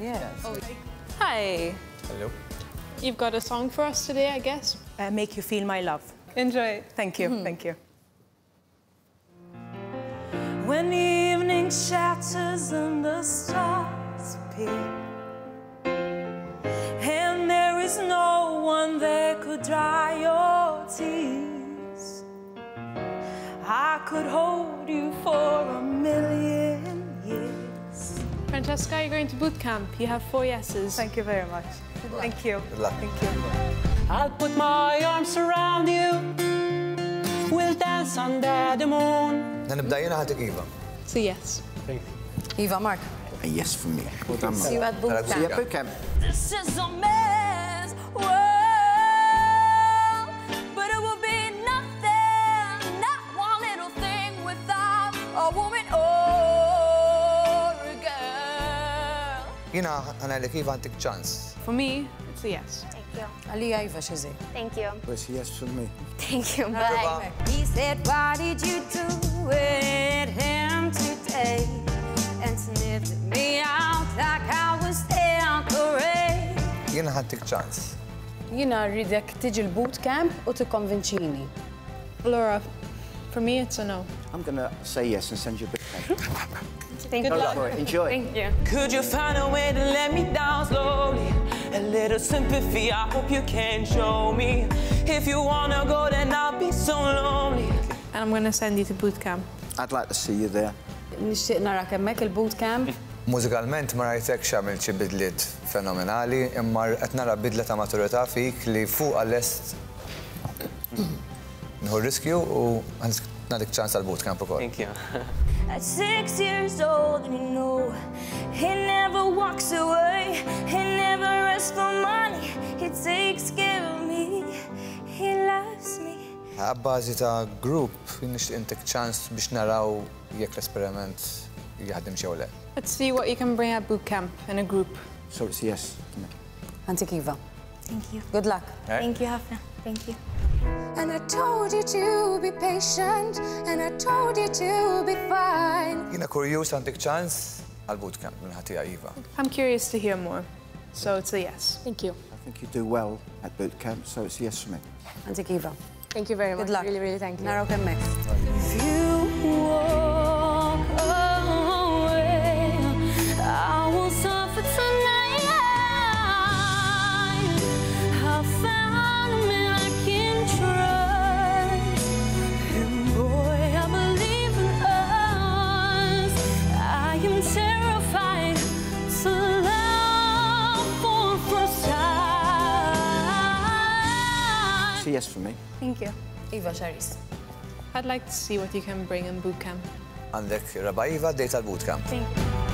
Yes. Hi. Hello. You've got a song for us today, I guess. Uh, make you feel my love. Enjoy it. Thank you, thank you. When evening shatters and the stars appear, and there is no one that could dry your tears, I could hold Francesca, you're going to boot camp. You have four yeses. Thank you very much. Thank you. Good luck. Thank you. I'll put my arms around you. We'll dance under the moon. Nibda jena ħadik Iva. So yes. Eva, Mark. A yes for me. Well done, See you Mark. at boot Hello. camp. Yeah, boot camp. This is a man's world, girl. Jena ħanajlek Iva għantik ċans. For me, it's a yes. Thank you. Għalija Eva xeżej. Thank you. Was a yes from me. Thank you. Bye. He said, Why did you do it him today? And sniffed me out like I was Tanqueray. Jena ħantik ċans. Jina rridek tiġi l-boot camp or u tikkonvinċini. Laura, for me, it's a no. I'm going to say yes and send you a boot camp. Thank Go you. for it. Enjoy. Thank you. Could you find a way to let me down slowly? A little sympathy, I hope you can show me. If you wanna go, then I'll be so lonely. And I'm going to send you to boot camp. I'd like to see you there. Nixtieq nara kemmek il-boot camp. Mużikalment ma rajtek xamil xi bidliet fenomenali, imma qed nara bidla ta' maturità fik li fuq għall-est nħu riskju u nadik ċans għal bootcamp ukoll. Thank you. At six years old, and you know he never walks away. He never asks for money. He takes care of me. He loves me. Għabbażi ta' group, nixtieq intik ċans biex naraw jekk l-esperiment jaħdem xew le. Let's see what you can bring at boot camp in a group. So it's yes from me. Thank you. Good luck. Thank you, Hafna. Thank you. And I told you to be patient, and I told you to be fine. Jina kurjus għandik ċans għal bootcamp minn ħatija Iva. I'm curious to hear more. So it's a yes. Thank you. I think you do well at boot camp, so it's a yes for me. Antik Eva. Thank you very much. Good luck. Really, really thank you. Naraw kemmek. If you yes from me. Thank you. Eva Charis. I'd like to see what you can bring in boot camp. Għandek raba Iva dejt għal bootcamp. Thank you.